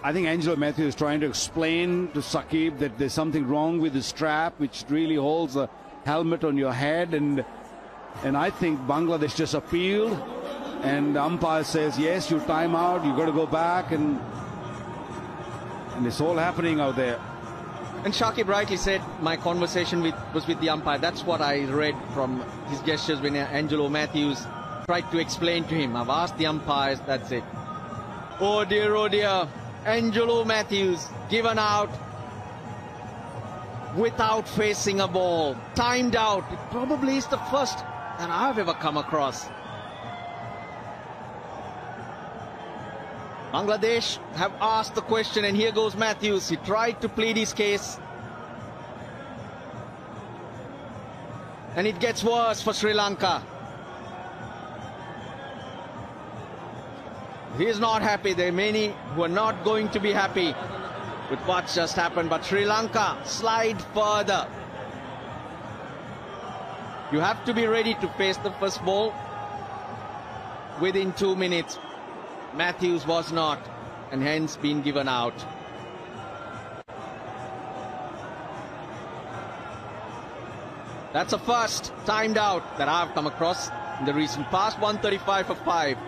I think Angelo Mathews is trying to explain to Shakib that there's something wrong with the strap, which really holds the helmet on your head. And and I think Bangladesh just appealed, and the umpire says, yes, you time out, you got to go back, and and it's all happening out there. And Shakib rightly said, my conversation with, was with the umpire. That's what I read from his gestures when Angelo Mathews tried to explain to him. I've asked the umpires, that's it. Oh dear, oh dear. Angelo Mathews given out without facing a ball. Timed out. It probably is the first that I've ever come across. Bangladesh have asked the question and here goes Mathews. He tried to plead his case. And it gets worse for Sri Lanka. He is not happy. There are many who are not going to be happy with what just happened. But Sri Lanka slide further. You have to be ready to face the first ball within two minutes. Mathews was not, and hence been given out. That's a first timed out that I've come across in the recent past. 135 for 5.